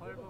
헐보